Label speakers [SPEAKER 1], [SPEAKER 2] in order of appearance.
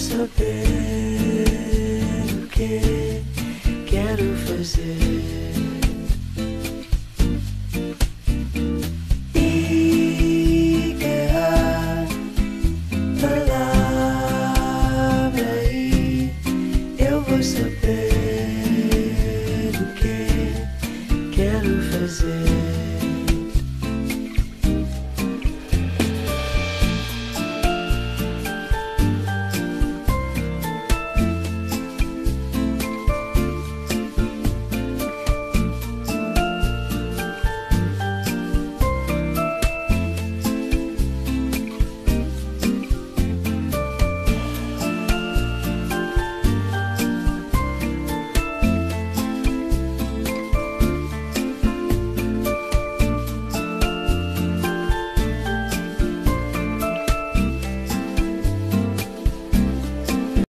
[SPEAKER 1] saber o que quero fazer. saber o que quero fazer.